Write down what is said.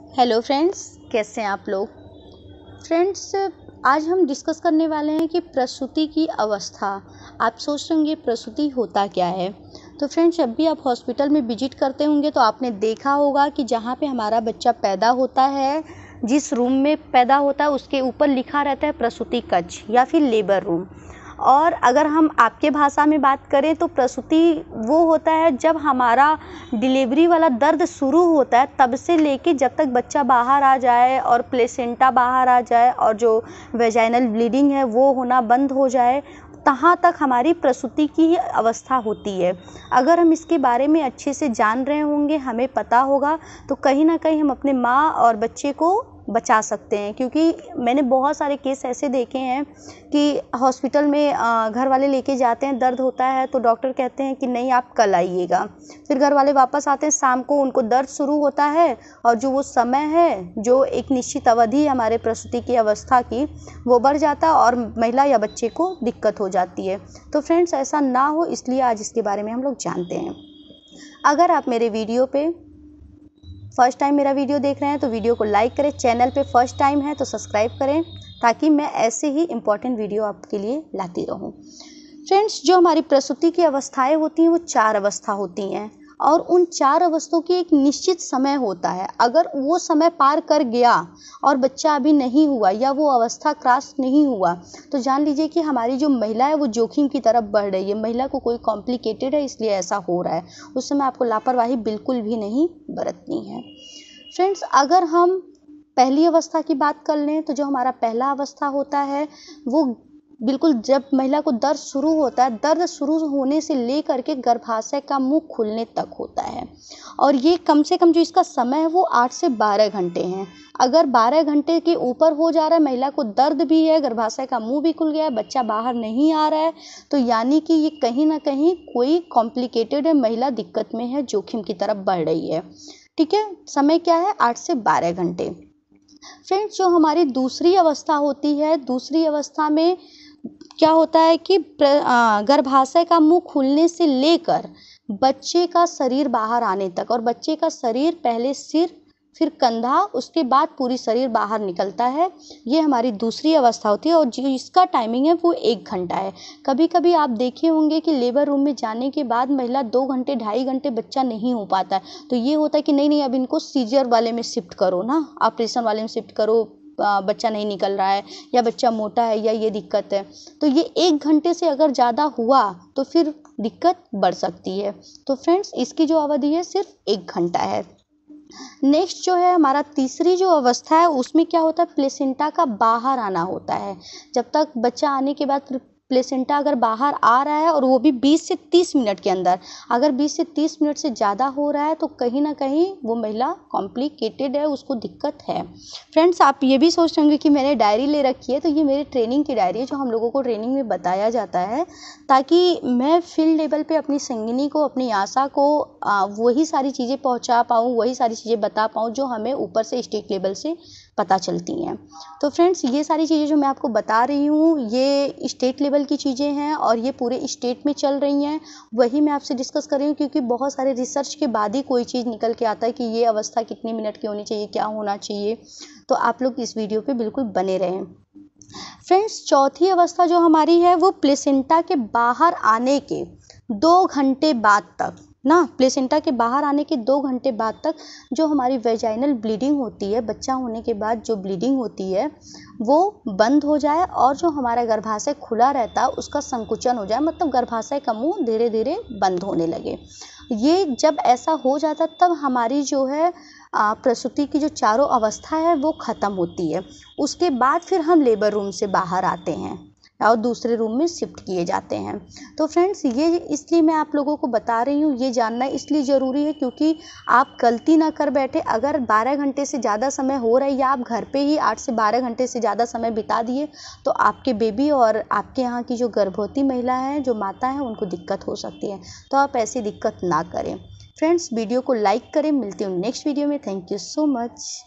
Hello friends, कैसे हैं आप लोग? फ्रेंड्स, आज हम डिस्कस करने वाले हैं कि प्रसूति की अवस्था। आप सोच रहे होंगे, प्रसूति होता क्या है? तो फ्रेंड्स, जब भी आप हॉस्पिटल में विज़िट करते होंगे तो आपने देखा होगा कि जहाँ पे हमारा बच्चा पैदा होता है, जिस रूम में पैदा होता है, उसके ऊपर लिखा रहता है प्रसूति कक्ष या फिर लेबर रूम। और अगर हम आपके भाषा में बात करें तो प्रसूति वो होता है जब हमारा डिलीवरी वाला दर्द शुरू होता है, तब से लेके जब तक बच्चा बाहर आ जाए और प्लेसेंटा बाहर आ जाए और जो वेजाइनल ब्लीडिंग है वो होना बंद हो जाए, तहाँ तक हमारी प्रसूति की ही अवस्था होती है। अगर हम इसके बारे में अच्छे से जान रहे होंगे, हमें पता होगा तो कहीं ना कहीं हम अपने माँ और बच्चे को बचा सकते हैं। क्योंकि मैंने बहुत सारे केस ऐसे देखे हैं कि हॉस्पिटल में घर वाले लेके जाते हैं, दर्द होता है तो डॉक्टर कहते हैं कि नहीं, आप कल आइएगा। फिर घर वाले वापस आते हैं, शाम को उनको दर्द शुरू होता है और जो वो समय है, जो एक निश्चित अवधि हमारे प्रसूति की अवस्था की, वो बढ़ जाता और महिला या बच्चे को दिक्कत हो जाती है। तो फ्रेंड्स, ऐसा ना हो, इसलिए आज इसके बारे में हम लोग जानते हैं। अगर आप मेरे वीडियो पे फ़र्स्ट टाइम मेरा वीडियो देख रहे हैं तो वीडियो को लाइक करें, चैनल पे फ़र्स्ट टाइम है तो सब्सक्राइब करें, ताकि मैं ऐसे ही इंपॉर्टेंट वीडियो आपके लिए लाती रहूँ। फ्रेंड्स, जो हमारी प्रसूति की अवस्थाएँ होती हैं, वो चार अवस्था होती हैं। और उन चार अवस्थों की एक निश्चित समय होता है। अगर वो समय पार कर गया और बच्चा अभी नहीं हुआ या वो अवस्था क्रॉस नहीं हुआ तो जान लीजिए कि हमारी जो महिला है, वो जोखिम की तरफ़ बढ़ रही है। महिला को कोई कॉम्प्लिकेटेड है, इसलिए ऐसा हो रहा है। उस समय आपको लापरवाही बिल्कुल भी नहीं बरतनी है। फ्रेंड्स, अगर हम पहली अवस्था की बात कर लें तो जो हमारा पहला अवस्था होता है, वो बिल्कुल जब महिला को दर्द शुरू होता है, दर्द शुरू होने से लेकर के गर्भाशय का मुँह खुलने तक होता है। और ये कम से कम जो इसका समय है, वो आठ से बारह घंटे हैं। अगर बारह घंटे के ऊपर हो जा रहा है, महिला को दर्द भी है, गर्भाशय का मुँह भी खुल गया है, बच्चा बाहर नहीं आ रहा है तो यानी कि ये कहीं ना कहीं कोई कॉम्प्लिकेटेड है, महिला दिक्कत में है, जोखिम की तरफ़ बढ़ रही है। ठीक है? समय क्या है? आठ से बारह घंटे। फ्रेंड्स, जो हमारी दूसरी अवस्था होती है, दूसरी अवस्था में क्या होता है कि गर्भाशय का मुँह खुलने से लेकर बच्चे का शरीर बाहर आने तक, और बच्चे का शरीर पहले सिर, फिर कंधा, उसके बाद पूरी शरीर बाहर निकलता है। ये हमारी दूसरी अवस्था होती है, और जो इसका टाइमिंग है वो एक घंटा है। कभी कभी आप देखे होंगे कि लेबर रूम में जाने के बाद महिला दो घंटे, ढाई घंटे बच्चा नहीं हो पाता है। तो ये होता है कि नहीं नहीं, अब इनको सीजर वाले में शिफ्ट करो ना ऑपरेशन वाले में शिफ्ट करो बच्चा नहीं निकल रहा है या बच्चा मोटा है या ये दिक्कत है तो ये एक घंटे से अगर ज़्यादा हुआ तो फिर दिक्कत बढ़ सकती है। तो फ्रेंड्स, इसकी जो अवधि है सिर्फ़ एक घंटा है। नेक्स्ट जो है, हमारा तीसरी जो अवस्था है, उसमें क्या होता है, प्लेसेंटा का बाहर आना होता है। जब तक बच्चा आने के बाद प्लेसेंटा अगर बाहर आ रहा है और वो भी 20 से 30 मिनट के अंदर, अगर 20 से 30 मिनट से ज़्यादा हो रहा है तो कहीं ना कहीं वो महिला कॉम्प्लिकेटेड है, उसको दिक्कत है। फ्रेंड्स आप ये भी सोच होंगे कि मैंने डायरी ले रखी है तो ये मेरी ट्रेनिंग की डायरी है जो हम लोगों को ट्रेनिंग में बताया जाता है, ताकि मैं फ़ील्ड लेवल पर अपनी संगिनी को, अपनी आशा को वही सारी चीज़ें पहुँचा पाऊँ, वही सारी चीज़ें बता पाऊँ जो हमें ऊपर से स्टेट लेवल से पता चलती हैं। तो फ्रेंड्स, ये सारी चीज़ें जो मैं आपको बता रही हूँ, ये स्टेट लेवल की चीज़ें हैं और ये पूरे स्टेट में चल रही हैं। वही मैं आपसे डिस्कस कर रही हूँ क्योंकि बहुत सारे रिसर्च के बाद ही कोई चीज़ निकल के आता है कि ये अवस्था कितने मिनट की होनी चाहिए, क्या होना चाहिए। तो आप लोग इस वीडियो पर बिल्कुल बने रहें। फ्रेंड्स, चौथी अवस्था जो हमारी है, वो प्लेसेंटा के बाहर आने के दो घंटे बाद तक। ना, प्लेसेंटा के बाहर आने के दो घंटे बाद तक जो हमारी वेजाइनल ब्लीडिंग होती है, बच्चा होने के बाद जो ब्लीडिंग होती है, वो बंद हो जाए और जो हमारा गर्भाशय खुला रहता है उसका संकुचन हो जाए मतलब गर्भाशय का मुँह धीरे धीरे बंद होने लगे। ये जब ऐसा हो जाता, तब हमारी जो है प्रसूति की जो चारों अवस्था है, वो ख़त्म होती है। उसके बाद फिर हम लेबर रूम से बाहर आते हैं। और दूसरे रूम में शिफ्ट किए जाते हैं। तो फ्रेंड्स, ये इसलिए मैं आप लोगों को बता रही हूँ, ये जानना इसलिए ज़रूरी है क्योंकि आप गलती ना कर बैठे। अगर 12 घंटे से ज़्यादा समय हो रहा है या आप घर पे ही 8 से 12 घंटे से ज़्यादा समय बिता दिए तो आपके बेबी और आपके यहाँ की जो गर्भवती महिला हैं, जो माता हैं, उनको दिक्कत हो सकती है। तो आप ऐसी दिक्कत ना करें। फ्रेंड्स, वीडियो को लाइक करें। मिलती हूँ नेक्स्ट वीडियो में। Thank you so much.